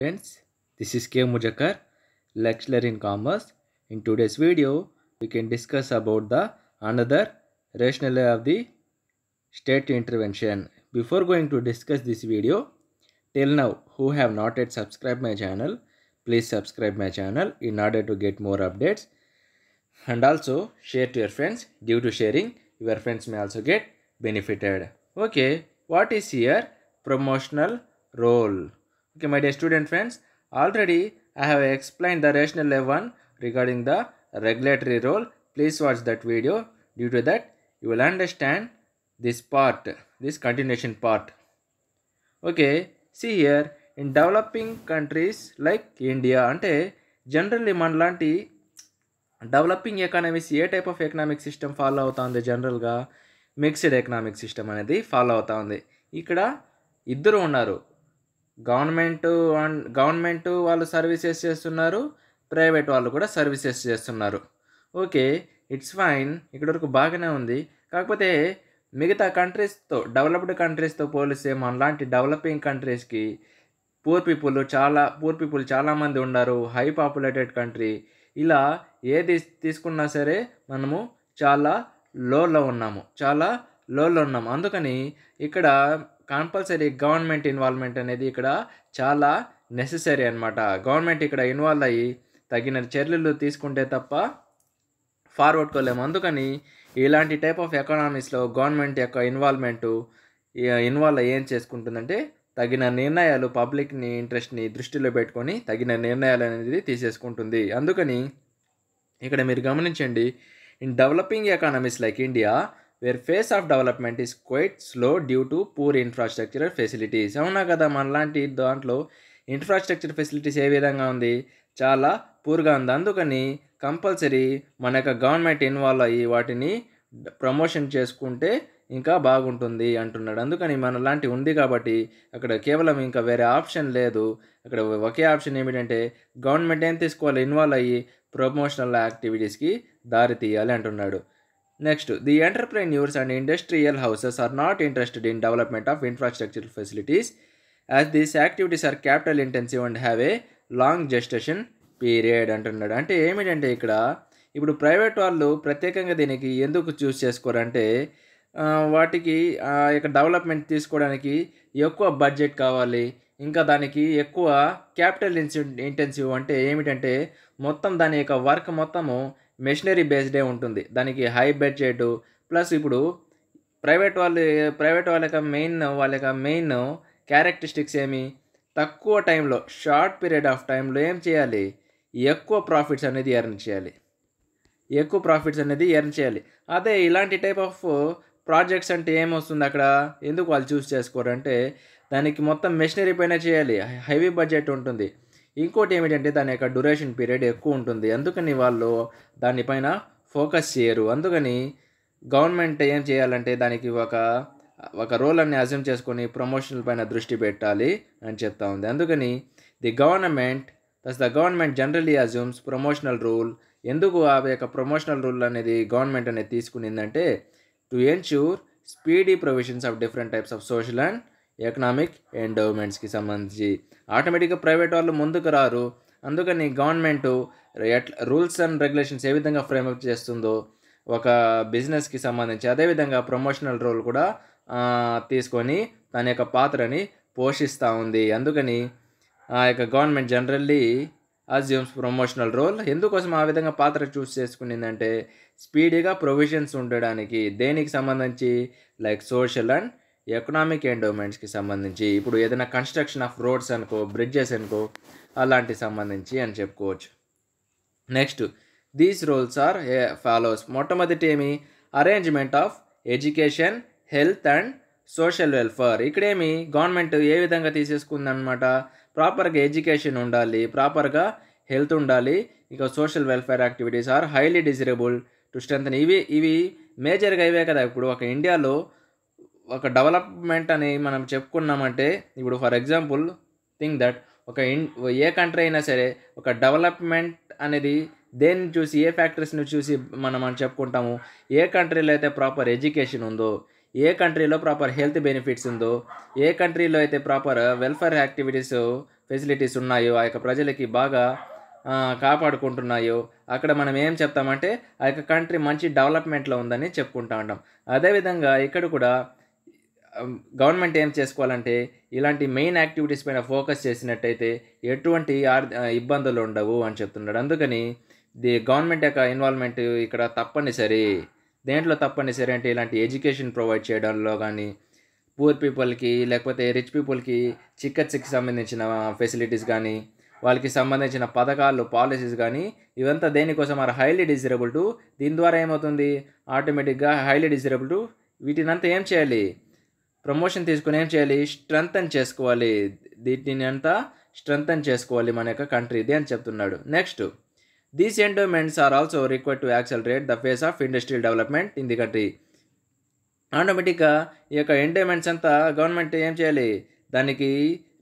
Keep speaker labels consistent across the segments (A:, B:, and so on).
A: Friends, this is K. Mujakar, lecturer in commerce. In today's video, we can discuss about the another rationale of the state intervention. Before going to discuss this video, till now who have not yet subscribed my channel, please subscribe my channel in order to get more updates and also share to your friends. Due to sharing, your friends may also get benefited. Okay, what is here promotional role? Okay, my dear student friends, already I have explained the rational one regarding the regulatory role. Please watch that video. Due to that, you will understand this part, this continuation part. Okay, see here in developing countries like India అంటే generally మనలాంటి developing economies a type of economic system follow అవుతా ఉంది జనరల్గా mixed economic system అనేది follow అవుతా ఉంది ఇక్కడ ఇద్దరు ఉన్నారు గవర్నమెంట్ అండ్ గవర్నమెంట్ వాళ్ళు సర్వీసెస్ చేస్తున్నారు ప్రైవేట్ వాళ్ళు కూడా సర్వీసెస్ చేస్తున్నారు. Okay it's fine. ఇక్కడ వరకు బాగానే ఉంది. కాకపోతే మిగతా కంట్రీస్తో డెవలప్డ్ కంట్రీస్తో పోలిస్తే మనలాంటి డెవలపింగ్ కంట్రీస్కి పూర్ పీపుల్ చాలా పూర్ పీపుల్ చాలామంది ఉన్నారు. High populated country. ఇలా ఏది తీసుకున్నా సరే మనము చాలా లోలో ఉన్నాము. చాలా లోలో ఉన్నాము. అందుకని ఇక్కడ కంపల్సరీ గవర్నమెంట్ ఇన్వాల్వ్మెంట్ అనేది ఇక్కడ చాలా నెససరీ అనమాట గవర్నమెంట్ ఇక్కడ ఇన్వాల్వ్ అయ్యి తగిన చర్యలు తీసుకుంటే తప్ప ఫార్వర్డ్కోలేము అందుకని ఇలాంటి టైప్ ఆఫ్ ఎకనామిక్స్లో గవర్నమెంట్ యొక్క ఇన్వాల్వ్మెంటు ఇన్వాల్వ్ ఏం చేసుకుంటుందంటే తగిన నిర్ణయాలు పబ్లిక్ని ఇంట్రెస్ట్ని దృష్టిలో పెట్టుకొని తగిన నిర్ణయాలు అనేది తీసేసుకుంటుంది. అందుకని ఇక్కడ మీరు గమనించండి in developing economies like India where face of development is quite slow due to poor infrastructure facilities అవునా కదా మనలాంటి దాంట్లో ఇన్ఫ్రాస్ట్రక్చర్ ఫెసిలిటీస్ ఏ విధంగా ఉంది? చాలా పూర్గా ఉంది. అందుకని కంపల్సరీ మన యొక్క గవర్నమెంట్ ఇన్వాల్వ్ అయ్యి వాటిని ప్రమోషన్ చేసుకుంటే ఇంకా బాగుంటుంది అంటున్నాడు. అందుకని మన లాంటి ఉంది కాబట్టి అక్కడ కేవలం ఇంకా వేరే ఆప్షన్ లేదు. అక్కడ ఒకే ఆప్షన్ ఏమిటంటే గవర్నమెంట్ ఏం తీసుకోవాలి? ఇన్వాల్వ్ అయ్యి ప్రమోషనల్ యాక్టివిటీస్కి దారి తీయాలి అంటున్నాడు. Next the entrepreneurs and industrial houses are not interested in development of infrastructure facilities as these activities are capital intensive and have a long gestation period అంటున్నాడు. అంటే ఏమిటంటే ఇక్కడ ఇప్పుడు ప్రైవేట్ వాళ్ళు ప్రత్యేకంగా దీనికి ఎందుకు చూస్ చేసుకోరంటే వాటికి ఆ యొక్క డెవలప్మెంట్ తీసుకోవడానికి ఎక్కువ బడ్జెట్ కావాలి. ఇంకా దానికి ఎక్కువ క్యాపిటల్ ఇంటెన్సివ్ అంటే ఏమిటంటే మొత్తం దాని యొక్క వర్క్ మొత్తము మెషినరీ బేస్డే ఉంటుంది. దానికి హై బడ్జెట్. ప్లస్ ఇప్పుడు ప్రైవేట్ వాళ్ళు ప్రైవేట్ వాళ్ళ యొక్క మెయిన్ వాళ్ళ యొక్క మెయిన్ క్యారెక్టరిస్టిక్స్ ఏమి? తక్కువ టైంలో షార్ట్ పీరియడ్ ఆఫ్ టైంలో ఏం చేయాలి? ఎక్కువ ప్రాఫిట్స్ అనేది ఎర్న్ చేయాలి. ఎక్కువ ప్రాఫిట్స్ అనేది ఎర్న్ చేయాలి. అదే ఇలాంటి టైప్ ఆఫ్ ప్రాజెక్ట్స్ అంటే ఏమొస్తుంది అక్కడ? ఎందుకు వాళ్ళు చూస్ చేసుకోరంటే దానికి మొత్తం మెషినరీ పైన చేయాలి. హెవీ బడ్జెట్ ఉంటుంది. ఇంకోటి ఏమిటంటే దాని యొక్క డ్యూరేషన్ పీరియడ్ ఎక్కువ ఉంటుంది. అందుకని వాళ్ళు దానిపైన ఫోకస్ చేయరు. అందుకని గవర్నమెంట్ ఏం చేయాలంటే దానికి ఒక ఒక రోల్ అన్ని అజ్యూమ్ చేసుకొని ప్రమోషనల్ పైన దృష్టి పెట్టాలి అని చెప్తా ఉంది. అందుకని the government does the government generally assumes promotional rule ఎందుకు ఆ యొక్క ప్రమోషనల్ రూల్ అనేది గవర్నమెంట్ అనేది తీసుకునిందంటే to ensure speedy provisions of different types of social and economic ఎండోమెంట్స్కి సంబంధించి. ఆటోమేటిక్గా ప్రైవేట్ వాళ్ళు ముందుకు రారు. అందుకని గవర్నమెంట్ ఎట్లా రూల్స్ అండ్ రెగ్యులేషన్స్ ఏ విధంగా ఫ్రేమ్అప్ చేస్తుందో ఒక బిజినెస్కి సంబంధించి అదేవిధంగా ప్రమోషనల్ రోల్ కూడా తీసుకొని తన యొక్క పాత్రని పోషిస్తూ ఉంది. అందుకని ఆ యొక్క government generally assumes promotional role ఎందుకోసం ఆ విధంగా పాత్ర చూస్ చేసుకునిందంటే స్పీడీగా ప్రొవిజన్స్ ఉండడానికి. దేనికి సంబంధించి? లైక్ సోషల్ అండ్ ఎకనామిక్ ఎండోమెంట్స్కి సంబంధించి ఇప్పుడు ఏదైనా కన్స్ట్రక్షన్ ఆఫ్ రోడ్స్ అనుకో బ్రిడ్జెస్ అనుకో అలాంటి సంబంధించి అని చెప్పుకోవచ్చు. Next these roles are follows మొట్టమొదటి ఏమి? Arrangement of education health and social welfare ఇక్కడేమి government ఏ విధంగా తీసేసుకుందనమాట ప్రాపర్గా ఎడ్యుకేషన్ ఉండాలి ప్రాపర్గా హెల్త్ ఉండాలి. ఇక social welfare activities are highly desirable to strength ఇవి ఇవి మేజర్గా ఇవే కదా. ఇప్పుడు ఒక ఇండియాలో ఒక డెవలప్మెంట్ అని మనం చెప్పుకున్నామంటే ఇప్పుడు ఫర్ ఎగ్జాంపుల్ థింక్ దట్ ఒక ఇన్ ఏ కంట్రీ అయినా సరే ఒక డెవలప్మెంట్ అనేది దేన్ని చూసి ఏ ఫ్యాక్టరీస్ని చూసి మనం అని చెప్పుకుంటాము? ఏ కంట్రీలో అయితే ప్రాపర్ ఎడ్యుకేషన్ ఉందో ఏ కంట్రీలో ప్రాపర్ హెల్త్ బెనిఫిట్స్ ఉందో ఏ కంట్రీలో అయితే ప్రాపర్ వెల్ఫేర్ యాక్టివిటీస్ ఫెసిలిటీస్ ఉన్నాయో ఆ యొక్క ప్రజలకి బాగా కాపాడుకుంటున్నాయో అక్కడ మనం ఏం చెప్తామంటే ఆ యొక్క కంట్రీ మంచి డెవలప్మెంట్లో ఉందని చెప్పుకుంటా ఉంటాం. అదేవిధంగా ఇక్కడ కూడా గవర్నమెంట్ ఏం చేసుకోవాలంటే ఇలాంటి మెయిన్ యాక్టివిటీస్ పైన ఫోకస్ చేసినట్టయితే ఎటువంటి ఆర్ ఇబ్బందులు ఉండవు అని చెప్తున్నాడు. అందుకని ది గవర్నమెంట్ యొక్క ఇన్వాల్వ్మెంట్ ఇక్కడ తప్పనిసరి. దేంట్లో తప్పనిసరి అంటే ఇలాంటి ఎడ్యుకేషన్ ప్రొవైడ్ చేయడంలో కానీ పూర్ పీపుల్కి లేకపోతే రిచ్ పీపుల్కి చికిత్సకి సంబంధించిన ఫెసిలిటీస్ కానీ వాళ్ళకి సంబంధించిన పథకాలు పాలసీస్ కానీ ఇవంతా దేనికోసం ఆర్ హైలీ డిజరబుల్ టు దీని ద్వారా ఏమవుతుంది? ఆటోమేటిక్గా హైలీ డిజరబుల్ టు వీటినంతా ఏం చేయాలి? ప్రమోషన్ తీసుకుని ఏం చేయాలి? స్ట్రెంగ్తన్ చేసుకోవాలి. దీటిని అంతా స్ట్రెంగ్తన్ చేసుకోవాలి మన యొక్క కంట్రీది అని చెప్తున్నాడు. Next these endowments are also require to accelerate the face of industrial development in the country ఆటోమేటిక్గా ఈ యొక్క ఎండోమెంట్స్ అంతా గవర్నమెంట్ ఏం చేయాలి? దానికి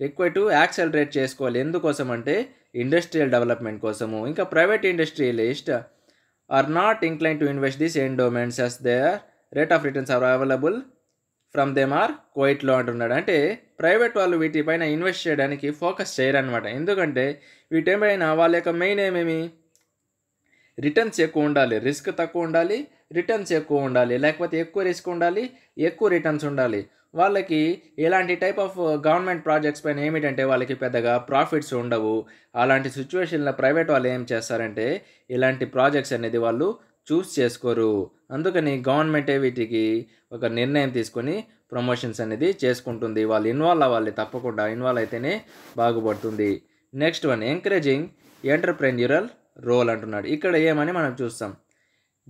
A: రిక్వైర్ టు యాక్సలరేట్ చేసుకోవాలి. ఎందుకోసం అంటే ఇండస్ట్రియల్ డెవలప్మెంట్ కోసము. ఇంకా private industrialist are not incline to invest this endowments as their rate of returns are available from them are? కోయిట్లో అంటున్నాడు. అంటే ప్రైవేట్ వాళ్ళు వీటిపైన ఇన్వెస్ట్ చేయడానికి ఫోకస్ చేయరనమాట ఎందుకంటే వీటిపైన వాళ్ళ యొక్క మెయిన్ ఏమేమి? రిటర్న్స్ ఎక్కువ ఉండాలి. రిస్క్ తక్కువ ఉండాలి రిటర్న్స్ ఎక్కువ ఉండాలి. లేకపోతే ఎక్కువ రిస్క్ ఉండాలి ఎక్కువ రిటర్న్స్ ఉండాలి. వాళ్ళకి ఇలాంటి టైప్ ఆఫ్ గవర్నమెంట్ ప్రాజెక్ట్స్ పైన ఏమిటంటే వాళ్ళకి పెద్దగా ప్రాఫిట్స్ ఉండవు. అలాంటి సిచ్యువేషన్లో ప్రైవేట్ వాళ్ళు ఏం చేస్తారంటే ఇలాంటి ప్రాజెక్ట్స్ అనేది వాళ్ళు చూస్ చేసుకోరు. అందుకని గవర్నమెంటే వీటికి ఒక నిర్ణయం తీసుకొని ప్రమోషన్స్ అనేది చేసుకుంటుంది. వాళ్ళు ఇన్వాల్వ్ అవ్వాలి తప్పకుండా. ఇన్వాల్వ్ అయితేనే బాగుపడుతుంది. Next one encouraging entrepreneurial role అంటున్నాడు. ఇక్కడ ఏమని మనం చూస్తాం.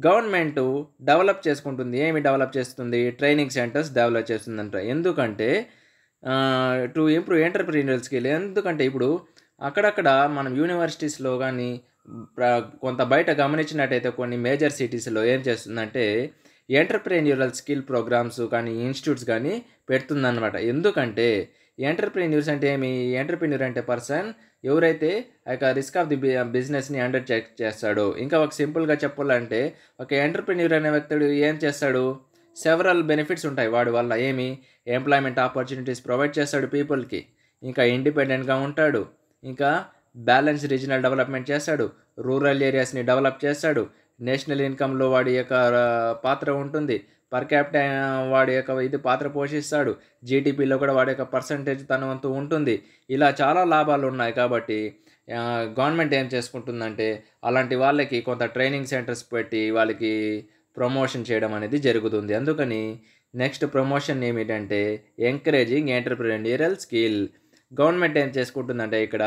A: గవర్నమెంట్ డెవలప్ చేసుకుంటుంది. ఏమి డెవలప్ చేస్తుంది? ట్రైనింగ్ సెంటర్స్ డెవలప్ చేస్తుందంట. ఎందుకంటే టు ఇంప్రూవ్ ఎంటర్ప్రీనియర్ స్కిల్. ఎందుకంటే ఇప్పుడు అక్కడక్కడ మనం యూనివర్సిటీస్లో కానీ కొంత బయట గమనించినట్టయితే కొన్ని మేజర్ సిటీస్లో ఏం చేస్తుందంటే ఎంటర్ప్రెన్యూరల్ స్కిల్ ప్రోగ్రామ్స్ కానీ ఇన్స్టిట్యూట్స్ కానీ పెడుతుందన్నమాట. ఎందుకంటే ఎంటర్ప్రెన్యూర్స్ అంటే ఏమి? ఎంటర్ప్రెన్యూర్ అంటే పర్సన్ ఎవరైతే ఆ యొక్క రిస్క్ ఆఫ్ ది బిజినెస్ని అండర్ చెక్ చేస్తాడో. ఇంకా ఒక సింపుల్గా చెప్పాలంటే ఒక ఎంటర్ప్రెన్యూర్ అనే వ్యక్తుడు ఏం చేస్తాడు? సెవరల్ బెనిఫిట్స్ ఉంటాయి వాడి వల్ల. ఏమి? ఎంప్లాయ్మెంట్ ఆపర్చునిటీస్ ప్రొవైడ్ చేస్తాడు పీపుల్కి. ఇంకా ఇండిపెండెంట్గా ఉంటాడు. ఇంకా బ్యాలెన్స్ రీజనల్ డెవలప్మెంట్ చేస్తాడు రూరల్ ఏరియాస్ని డెవలప్ చేస్తాడు. నేషనల్ ఇన్కంలో వాడి యొక్క పాత్ర ఉంటుంది. పర్ క్యాపిటల్ వాడి యొక్క ఇది పాత్ర పోషిస్తాడు. జీడిపిలో కూడా వాడి యొక్క పర్సంటేజ్ తన వంతు ఉంటుంది. ఇలా చాలా లాభాలు ఉన్నాయి కాబట్టి గవర్నమెంట్ ఏం చేసుకుంటుందంటే అలాంటి వాళ్ళకి కొంత ట్రైనింగ్ సెంటర్స్ పెట్టి వాళ్ళకి ప్రమోషన్ చేయడం అనేది జరుగుతుంది. అందుకని నెక్స్ట్ ప్రమోషన్ ఏమిటంటే ఎంకరేజింగ్ ఎంటర్ప్రెన్యూరల్ స్కిల్. గవర్నమెంట్ ఏం చేసుకుంటుందంటే ఇక్కడ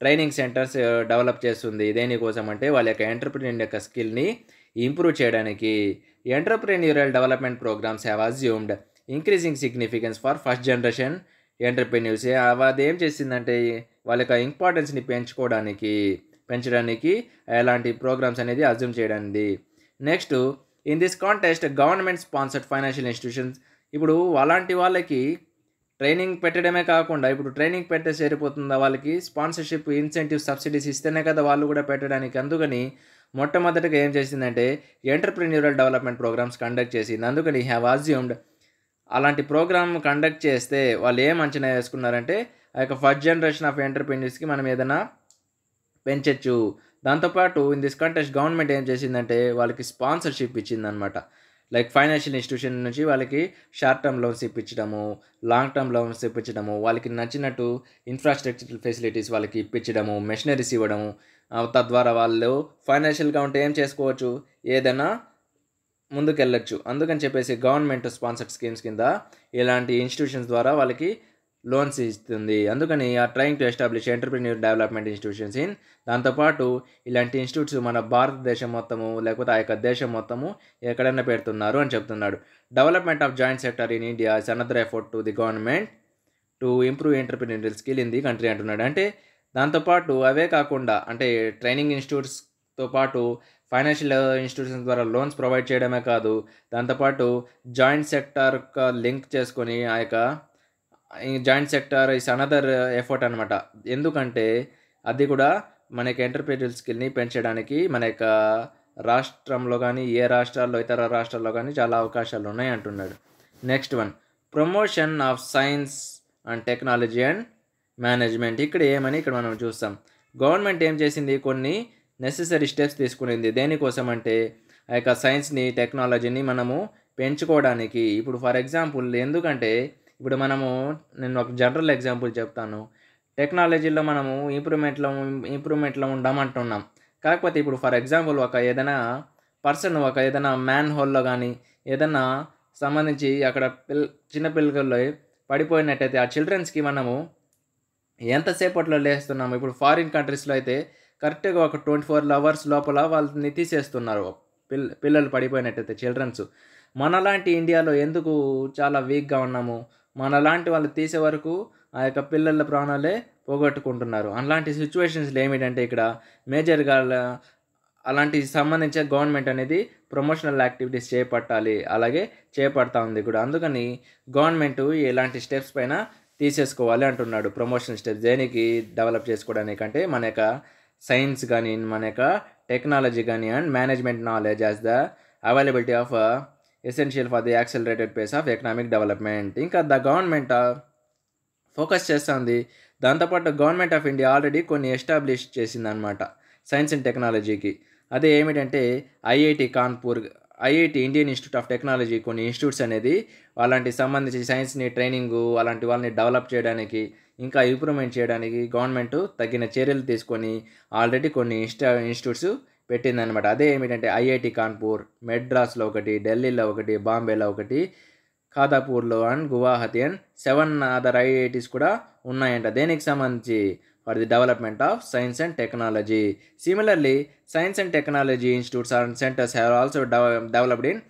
A: ట్రైనింగ్ సెంటర్స్ డెవలప్ చేస్తుంది. దేనికోసం అంటే వాళ్ళ యొక్క ఎంటర్ప్రీనియర్ యొక్క స్కిల్ని ఇంప్రూవ్ చేయడానికి entrepreneurial development programmes have assumed increasing significance for first generation entrepreneurs. అది ఏం చేసిందంటే వాళ్ళ యొక్క ఇంపార్టెన్స్ని పెంచుకోవడానికి పెంచడానికి ఎలాంటి ప్రోగ్రామ్స్ అనేది అజ్యూమ్ చేయడానికి. Next in this contest government sponsored financial institutions. ఇప్పుడు అలాంటి వాళ్ళకి ట్రైనింగ్ పెట్టడమే కాకుండా ఇప్పుడు ట్రైనింగ్ పెడితే సరిపోతుందా? వాళ్ళకి స్పాన్సర్షిప్ ఇన్సెంటివ్ సబ్సిడీస్ ఇస్తేనే కదా వాళ్ళు కూడా పెట్టడానికి. అందుకని మొట్టమొదటిగా ఏం చేసిందంటే ఎంటర్ప్రెన్యూరల్ డెవలప్మెంట్ ప్రోగ్రామ్స్ కండక్ట్ చేసింది. అందుకని హ్యావ్ అజ్యూమ్డ్ అలాంటి ప్రోగ్రామ్ కండక్ట్ చేస్తే వాళ్ళు ఏం అంచనా వేసుకున్నారంటే ఆ యొక్క ఫస్ట్ జనరేషన్ ఆఫ్ ఎంటర్ప్రెన్యూర్స్కి మనం ఏదైనా పెంచచ్చు. దాంతోపాటు ఇన్ దిస్ కంటెస్ట్ గవర్నమెంట్ ఏం చేసిందంటే వాళ్ళకి స్పాన్సర్షిప్ ఇచ్చిందనమాట. లైక్ ఫైనాన్షియల్ ఇన్స్టిట్యూషన్ నుంచి వాళ్ళకి షార్ట్ టర్మ్ లోన్స్ ఇప్పించడము లాంగ్ టర్మ్ లోన్స్ ఇప్పించడము వాళ్ళకి నచ్చినట్టు ఇన్ఫ్రాస్ట్రక్చర్ ఫెసిలిటీస్ వాళ్ళకి ఇప్పించడము మెషినరీస్ ఇవ్వడము. తద్వారా వాళ్ళు ఫైనాన్షియల్గా ఉంటే ఏం చేసుకోవచ్చు? ఏదైనా ముందుకెళ్ళచ్చు. అందుకని చెప్పేసి గవర్నమెంట్ స్పాన్సర్డ్ స్కీమ్స్ కింద ఇలాంటి ఇన్స్టిట్యూషన్స్ ద్వారా వాళ్ళకి లోన్స్ ఇస్తుంది. అందుకని are trying to establish entrepreneur development institutions in దాంతోపాటు ఇలాంటి ఇన్స్టిట్యూట్స్ మన భారతదేశం మొత్తము లేకపోతే ఆ యొక్క దేశం మొత్తము ఎక్కడైనా పెడుతున్నారు అని చెప్తున్నాడు. Development of joint sector in India is another effort to the government to improve entrepreneurial skill in the country అంటున్నాడు. అంటే దాంతోపాటు అవే కాకుండా అంటే ట్రైనింగ్ ఇన్స్టిట్యూట్స్తో పాటు ఫైనాన్షియల్ ఇన్స్టిట్యూషన్స్ ద్వారా లోన్స్ ప్రొవైడ్ చేయడమే కాదు దాంతోపాటు జాయింట్ సెక్టర్ లింక్ చేసుకొని ఆ యొక్క joint sector is another effort అనమాట ఎందుకంటే అది కూడా మనకి ఎంటర్ప్రైజల్ స్కిల్ని పెంచడానికి మన యొక్క రాష్ట్రంలో కానీ ఏ రాష్ట్రాల్లో ఇతర రాష్ట్రాల్లో కానీ చాలా అవకాశాలు ఉన్నాయి అంటున్నాడు. Next one promotion of science and technology and management ఇక్కడ ఏమని ఇక్కడ మనం చూస్తాం. గవర్నమెంట్ ఏం చేసింది? కొన్ని నెసెసరీ స్టెప్స్ తీసుకునింది. దేనికోసం అంటే ఆ యొక్క సైన్స్ని టెక్నాలజీని మనము పెంచుకోవడానికి. ఇప్పుడు ఫర్ ఎగ్జాంపుల్ ఎందుకంటే ఇప్పుడు మనము నేను ఒక జనరల్ ఎగ్జాంపుల్ చెప్తాను. టెక్నాలజీలో మనము ఇంప్రూవ్మెంట్లో ఇంప్రూవ్మెంట్లో ఉండమంటున్నాం. కాకపోతే ఇప్పుడు ఫర్ ఎగ్జాంపుల్ ఒక ఏదైనా పర్సన్ ఒక ఏదైనా మ్యాన్ హోల్లో కానీ ఏదైనా సంబంధించి అక్కడ పిల్ చిన్నపిల్లలు పడిపోయినట్టయితే ఆ చిల్డ్రన్స్కి మనము ఎంతసేపట్లో లేస్తున్నాము? ఇప్పుడు ఫారిన్ కంట్రీస్లో అయితే కరెక్ట్గా ఒక ట్వంటీ ఫోర్ అవర్స్ లోపల వాళ్ళని తీసేస్తున్నారు. పిల్ పిల్లలు పడిపోయినట్టయితే చిల్డ్రన్స్. మనలాంటి ఇండియాలో ఎందుకు చాలా వీక్గా ఉన్నాము? మనలాంటి వాళ్ళు తీసే వరకు ఆ యొక్క పిల్లల ప్రాణాలే పోగొట్టుకుంటున్నారు. అలాంటి సిచ్యువేషన్స్లో ఏమిటంటే ఇక్కడ మేజర్గా అలాంటి సంబంధించిన గవర్నమెంట్ అనేది ప్రమోషనల్ యాక్టివిటీస్ చేపట్టాలి. అలాగే చేపడతా ఉంది కూడా. అందుకని గవర్నమెంట్ ఇలాంటి స్టెప్స్ పైన తీసేసుకోవాలి అంటున్నాడు. ప్రమోషన్ స్టెప్స్ దేనికి డెవలప్ చేసుకోవడానికి అంటే మన యొక్క సైన్స్ కానీ మన యొక్క టెక్నాలజీ కానీ and management knowledge as the availability of essential for the accelerated pace of economic development ఇంకా ద గవర్నమెంట్ ఫోకస్ చేస్తుంది. దాంతోపాటు గవర్నమెంట్ ఆఫ్ ఇండియా ఆల్రెడీ కొన్ని ఎస్టాబ్లిష్ చేసింది అనమాట సైన్స్ అండ్ టెక్నాలజీకి అదే ఏమిటంటే IIT Kanpur IIT Indian institute of technology కొన్ని ఇన్స్టిట్యూట్స్ అనేది అలాంటి సంబంధించి సైన్స్ని ట్రైనింగ్ అలాంటి వాళ్ళని డెవలప్ చేయడానికి ఇంకా ఇంప్రూవ్మెంట్ చేయడానికి గవర్నమెంట్ తగిన చర్యలు తీసుకొని ఆల్రెడీ కొన్ని ఇన్స్టా ఇన్స్టిట్యూట్స్ పెట్టిందనమాట అదే ఏమిటంటే ఐఐటి కాన్పూర్ మెడ్రాస్లో ఒకటి ఢిల్లీలో ఒకటి బాంబేలో ఒకటి ఖాదాపూర్లో and Guwahati and seven other IITs కూడా ఉన్నాయంట. దేనికి సంబంధించి? For the development of science and technology. Similarly science and technology institutes and centres have also developed in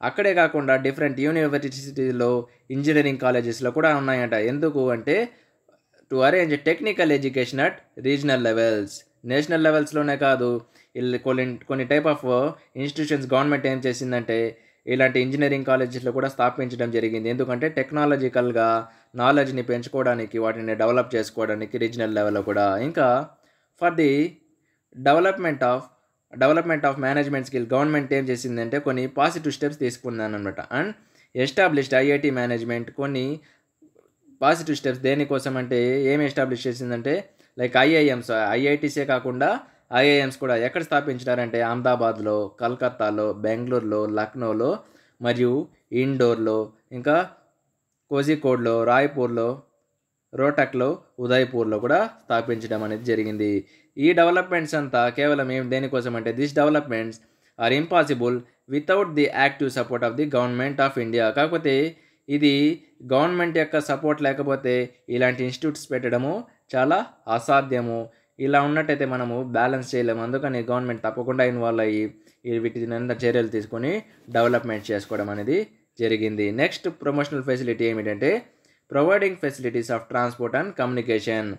A: అక్కడే కాకుండా డిఫరెంట్ యూనివర్సిటీస్లో ఇంజనీరింగ్ కాలేజెస్లో కూడా ఉన్నాయంట. ఎందుకు అంటే to arrange technical education at regional levels. National లెవెల్స్లోనే కాదు వీళ్ళు కొన్ని కొన్ని టైప్ ఆఫ్ ఇన్స్టిట్యూషన్స్ గవర్నమెంట్ ఏం చేసిందంటే ఇలాంటి ఇంజనీరింగ్ కాలేజెస్లో కూడా స్థాపించడం జరిగింది. ఎందుకంటే టెక్నాలజికల్గా నాలెడ్జ్ని పెంచుకోవడానికి వాటిని డెవలప్ చేసుకోవడానికి రీజనల్ లెవెల్లో కూడా. ఇంకా for the development of development of management skill government ఏం చేసిందంటే కొన్ని పాజిటివ్ స్టెప్స్ తీసుకుందనమాట అనమాట అండ్ ఎస్టాబ్లిష్డ్ ఐఐటి మేనేజ్మెంట్ కొన్ని పాజిటివ్ స్టెప్స్ దేనికోసం అంటే ఏమి ఎస్టాబ్లిష్ చేసిందంటే లైక్ ఐఐఎమ్స్ ఐఐటీసే కాకుండా ఐఐఎమ్స్ కూడా ఎక్కడ స్థాపించినారంటే అహ్మదాబాద్లో కలకత్తాలో బెంగళూరులో లక్నోలో మరియు ఇండోర్లో ఇంకా కోజికోడ్లో రాయ్పూర్లో రోటక్లో ఉదయ్పూర్లో కూడా స్థాపించడం అనేది జరిగింది. ఈ డెవలప్మెంట్స్ అంతా కేవలం ఏం దేనికోసం అంటే this developments are impossible without the active support of the government of India. కాకపోతే ఇది గవర్నమెంట్ యొక్క సపోర్ట్ లేకపోతే ఇలాంటి ఇన్స్టిట్యూట్స్ పెట్టడము చాలా అసాధ్యము. ఇలా ఉన్నట్టయితే మనము బ్యాలెన్స్ చేయలేము. అందుకని గవర్నమెంట్ తప్పకుండా ఇన్వాల్వ్ అయ్యి ఈ చర్యలు తీసుకొని డెవలప్మెంట్ చేసుకోవడం అనేది జరిగింది. నెక్స్ట్ ప్రమోషనల్ ఫెసిలిటీ ఏమిటంటే providing facilities of transport and communication.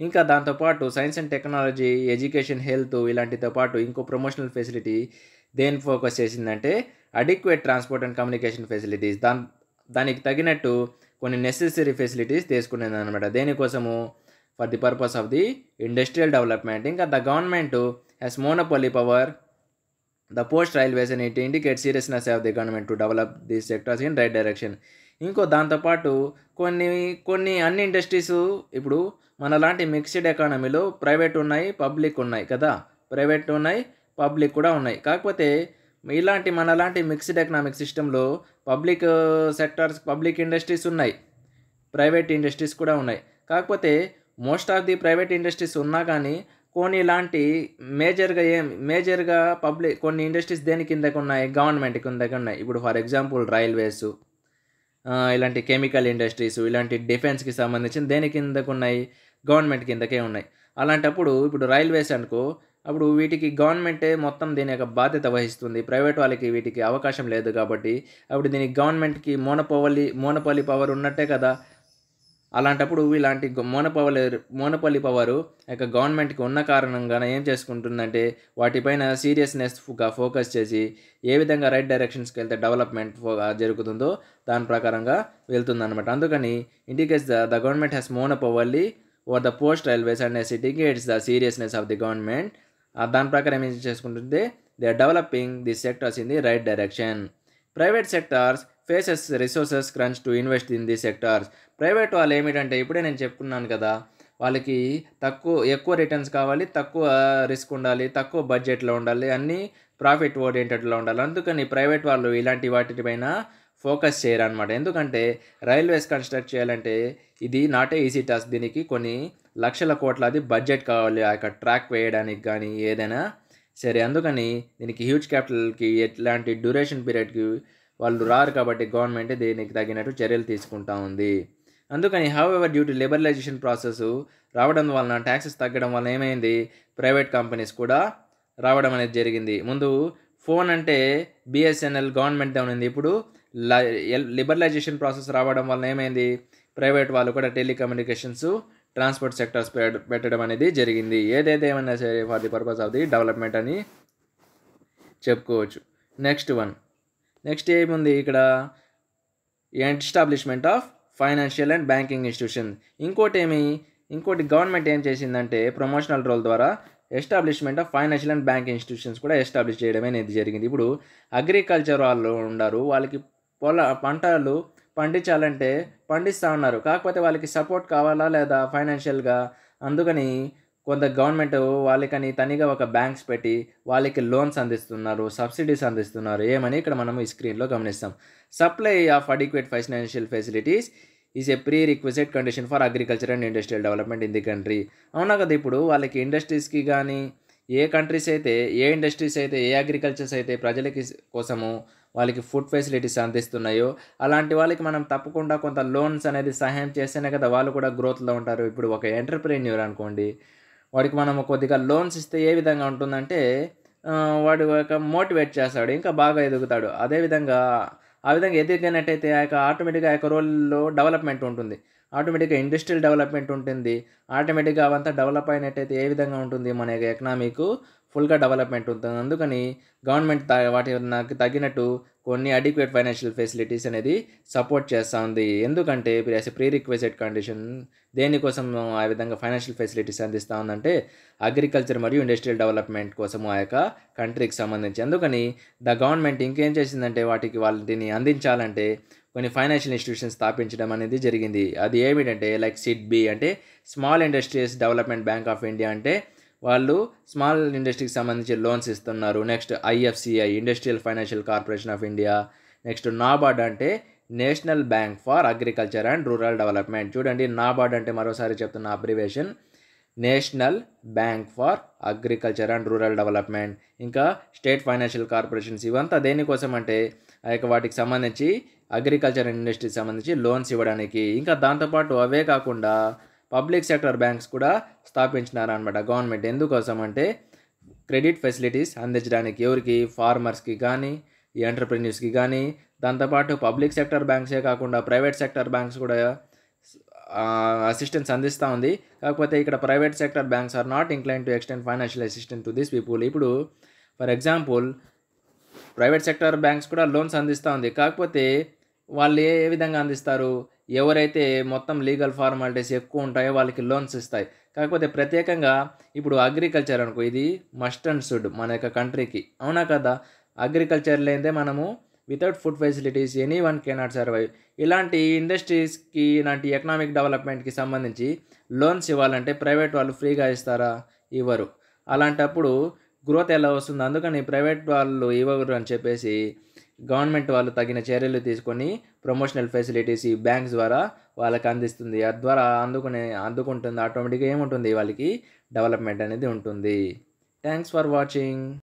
A: ఇంకా దాంతోపాటు science and technology education health ఇలాంటితో పాటు ఇంకో ప్రమోషనల్ ఫెసిలిటీ దేని ఫోకస్ చేసిందంటే adequate transport and communication facilities. దాని దానికి తగినట్టు కొన్ని నెసెసరీ ఫెసిలిటీస్ తీసుకునేది అనమాట దేనికోసము? For the purpose of the industrial development ఇంకా the government has monopoly power the post railways and it indicate seriousness of the government to develop the sectors in right direction ఇంకో దాంతోపాటు కొన్ని కొన్ని అన్ని industries ఇప్పుడు మన లాంటి మిక్స్డ్ ఎకానమీలో ప్రైవేట్ ఉన్నాయి పబ్లిక్ ఉన్నాయి కదా. ప్రైవేట్ ఉన్నాయి పబ్లిక్ కూడా ఉన్నాయి. కాకపోతే ఇలాంటి మనలాంటి మిక్స్డ్ ఎకనామిక్ సిస్టంలో పబ్లిక్ సెక్టార్స్ పబ్లిక్ ఇండస్ట్రీస్ ఉన్నాయి. ప్రైవేట్ ఇండస్ట్రీస్ కూడా ఉన్నాయి. కాకపోతే most of the private industries ఉన్నా కానీ కొన్ని ఇలాంటి మేజర్గా ఏం మేజర్గా పబ్లిక్ కొన్ని ఇండస్ట్రీస్ దేని కిందకు ఉన్నాయి గవర్నమెంట్ కిందకు ఉన్నాయి ఇప్పుడు ఫర్ ఎగ్జాంపుల్ రైల్వేస్ ఇలాంటి కెమికల్ ఇండస్ట్రీస్ ఇలాంటి డిఫెన్స్కి సంబంధించిన దేని కిందకు ఉన్నాయి గవర్నమెంట్ కిందకే ఉన్నాయి. అలాంటప్పుడు ఇప్పుడు రైల్వేస్ అనుకో అప్పుడు వీటికి గవర్నమెంటే మొత్తం దీని యొక్క బాధ్యత వహిస్తుంది. ప్రైవేట్ వాళ్ళకి వీటికి అవకాశం లేదు కాబట్టి అప్పుడు దీనికి గవర్నమెంట్కి మోనపోవలి మోనపల్లి పవర్ ఉన్నట్టే కదా. అలాంటప్పుడు ఇలాంటి మోనపల్లి మోనపల్లి పవరు యొక్క గవర్నమెంట్కి ఉన్న కారణంగా ఏం చేసుకుంటుందంటే వాటిపైన సీరియస్నెస్గా ఫోకస్ చేసి ఏ విధంగా రైట్ డైరెక్షన్స్కి వెళ్తే డెవలప్మెంట్ జరుగుతుందో దాని ప్రకారంగా వెళ్తుందన్నమాట. అందుకని indicates the the government has monopoly or the post railways and as indicates the seriousness of the government దాని ప్రకారం ఏం చేసుకుంటుంది they are developing the sectors in the right direction. Private sectors faces resources crunch to invest in the sectors private వాళ్ళు ఏమిటంటే ఇప్పుడే నేను చెప్పుకున్నాను కదా వాళ్ళకి తక్కువ ఎక్కువ రిటర్న్స్ కావాలి తక్కువ రిస్క్ ఉండాలి తక్కువ బడ్జెట్లో ఉండాలి అన్నీ ప్రాఫిట్ ఓరియంటెడ్లో ఉండాలి. అందుకని ప్రైవేట్ వాళ్ళు ఇలాంటి వాటిపైన ఫోకస్ చేయరు అనమాట ఎందుకంటే రైల్వేస్ కన్స్ట్రక్ట్ చేయాలంటే ఇది నాట్ ఏ ఈజీ టాస్క్ దీనికి కొన్ని లక్షల కోట్లాది బడ్జెట్ కావాలి ఆ యొక్క ట్రాక్ వేయడానికి కానీ ఏదైనా సరే. అందుకని దీనికి హ్యూజ్ క్యాపిటల్కి ఎట్లాంటి డ్యూరేషన్ పీరియడ్కి వాళ్ళు రారు కాబట్టి గవర్నమెంట్ దీనికి తగినట్టు చర్యలు తీసుకుంటా ఉంది. అందుకని however due to liberalisation process రావడం వలన ట్యాక్సెస్ తగ్గడం వలన ఏమైంది? ప్రైవేట్ కంపెనీస్ కూడా రావడం అనేది జరిగింది. ముందు ఫోన్ అంటే బిఎస్ఎన్ఎల్ గవర్నమెంట్ ఉంది ఇప్పుడు లిబరలైజేషన్ ప్రాసెస్ రావడం వలన ఏమైంది? ప్రైవేట్ వాళ్ళు కూడా టెలికమ్యూనికేషన్స్ ట్రాన్స్పోర్ట్ సెక్టర్స్ పెట్టడం అనేది జరిగింది. ఏదైతే ఏమైనా సరే for the purpose of the development అని చెప్పుకోవచ్చు. నెక్స్ట్ వన్ నెక్స్ట్ ఏముంది ఇక్కడ? Establishment of financial and banking institution ఇంకోటి ఏమి? ఇంకోటి గవర్నమెంట్ ఏం చేసిందంటే ప్రమోషనల్ రోల్ ద్వారా establishment of financial and bank institutions కూడా ఎస్టాబ్లిష్ చేయడం అనేది జరిగింది. ఇప్పుడు అగ్రికల్చర్ వాళ్ళు ఉన్నారు వాళ్ళకి పొల పంటలు పండించాలంటే పండిస్తూ ఉన్నారు. కాకపోతే వాళ్ళకి సపోర్ట్ కావాలా లేదా ఫైనాన్షియల్గా అందుకని కొంత గవర్నమెంట్ వాళ్ళకని తనిగా ఒక బ్యాంక్స్ పెట్టి వాళ్ళకి లోన్స్ అందిస్తున్నారు సబ్సిడీస్ అందిస్తున్నారు. ఏమని ఇక్కడ మనం ఈ స్క్రీన్లో గమనిస్తాం. Supply of adequate financial facilities is a pre request condition for agriculture and industrial development in the country. అవునా కదా ఇప్పుడు? వాళ్ళకి ఇండస్ట్రీస్కి కానీ ఏ కంట్రీస్ అయితే ఏ ఇండస్ట్రీస్ అయితే ఏ అగ్రికల్చర్స్ అయితే ప్రజలకి కోసము వాళ్ళకి ఫుడ్ ఫెసిలిటీస్ అందిస్తున్నాయో అలాంటి వాళ్ళకి మనం తప్పకుండా కొంత లోన్స్ అనేది సహాయం చేస్తేనే కదా వాళ్ళు కూడా గ్రోత్లో ఉంటారు. ఇప్పుడు ఒక ఎంటర్ప్రెన్యూర్ అనుకోండి వాడికి మనం కొద్దిగా లోన్స్ ఇస్తే ఏ విధంగా ఉంటుందంటే వాడు యొక్క మోటివేట్ చేస్తాడు ఇంకా బాగా ఎదుగుతాడు. అదేవిధంగా ఆ విధంగా ఎదిగినట్టయితే ఆ యొక్క ఆటోమేటిక్గా ఆ యొక్క రోల్లో డెవలప్మెంట్ ఉంటుంది. ఆటోమేటిక్గా ఇండస్ట్రియల్ డెవలప్మెంట్ ఉంటుంది. ఆటోమేటిక్గా అవంతా డెవలప్ అయినట్టయితే ఏ విధంగా ఉంటుంది మన యొక్క ఎకనామీకు? ఫుల్గా డెవలప్మెంట్ ఉంటుంది. అందుకని గవర్నమెంట్ వాటి నాకు తగినట్టు కొన్ని అడిక్వేట్ ఫైనాన్షియల్ ఫెసిలిటీస్ అనేది సపోర్ట్ చేస్తూ ఉంది. ఎందుకంటే యాజ్ ప్రీ రిక్వెస్టెడ్ కండిషన్ దేనికోసం ఆ విధంగా ఫైనాన్షియల్ ఫెసిలిటీస్ అందిస్తూ ఉందంటే అగ్రికల్చర్ మరియు ఇండస్ట్రియల్ డెవలప్మెంట్ కోసం ఆ యొక్క కంట్రీకి సంబంధించి. అందుకని ద గవర్నమెంట్ ఇంకేం చేసిందంటే వాటికి వాళ్ళని అందించాలంటే కొన్ని ఫైనాన్షియల్ ఇన్స్టిట్యూషన్స్ స్థాపించడం అనేది జరిగింది. అది ఏమిటంటే లైక్ సిడ్బి అంటే small industries development bank of India అంటే వాళ్ళు స్మాల్ ఇండస్ట్రీకి సంబంధించి లోన్స్ ఇస్తున్నారు. Next IFCI industrial financial corporation of India next NABARD అంటే national bank for agriculture and rural development చూడండి నాబార్డ్ అంటే మరోసారి చెప్తున్న abbreviation national bank for agriculture and rural development ఇంకా స్టేట్ ఫైనాన్షియల్ కార్పొరేషన్స్ ఇవంతా దేనికోసం అంటే ఆ యొక్క వాటికి సంబంధించి అగ్రికల్చర్ ఇండస్ట్రీకి సంబంధించి లోన్స్ ఇవ్వడానికి. ఇంకా దాంతోపాటు అవే కాకుండా పబ్లిక్ సెక్టర్ బ్యాంక్స్ కూడా స్థాపించినారనమాట గవర్నమెంట్. ఎందుకోసం అంటే క్రెడిట్ ఫెసిలిటీస్ అందించడానికి ఎవరికి ఫార్మర్స్కి కానీ ఈ ఎంటర్ప్రెన్యూర్స్కి కానీ దాంతోపాటు పబ్లిక్ సెక్టర్ బ్యాంక్సే కాకుండా ప్రైవేట్ సెక్టర్ బ్యాంక్స్ కూడా అసిస్టెన్స్ అందిస్తూ ఉంది. కాకపోతే ఇక్కడ private sector banks are not incline to extend financial assistant to this people. ఇప్పుడు for example private sector banks కూడా లోన్స్ అందిస్తూ ఉంది. కాకపోతే వాళ్ళు ఏ ఏ విధంగా అందిస్తారు? ఎవరైతే మొత్తం లీగల్ ఫార్మాలిటీస్ ఎక్కువ ఉంటాయో వాళ్ళకి లోన్స్ ఇస్తాయి. కాకపోతే ప్రత్యేకంగా ఇప్పుడు అగ్రికల్చర్ అనుకో ఇది మస్ట్ అండ్ షుడ్ మన యొక్క కంట్రీకి. అవునా కదా? అగ్రికల్చర్ లేదే మనము without food facilities anyone cannot survive. ఇలాంటి ఇండస్ట్రీస్కి ఇలాంటి ఎకనామిక్ డెవలప్మెంట్కి సంబంధించి లోన్స్ ఇవ్వాలంటే ప్రైవేట్ వాళ్ళు ఫ్రీగా ఇస్తారా? ఇవ్వరు. అలాంటప్పుడు గ్రోత్ ఎలా వస్తుంది? అందుకని ప్రైవేట్ వాళ్ళు ఇవ్వరు అని చెప్పేసి గవర్నమెంట్ వాళ్ళు తగిన చర్యలు తీసుకొని ప్రమోషనల్ ఫెసిలిటీస్ ఈ బ్యాంక్స్ ద్వారా వాళ్ళకి అందిస్తుంది. ద్వారా అందుకునే అందుకుంటుంది. ఆటోమేటిక్గా ఏముంటుంది? వాళ్ళకి డెవలప్మెంట్ అనేది ఉంటుంది. Thanks for watching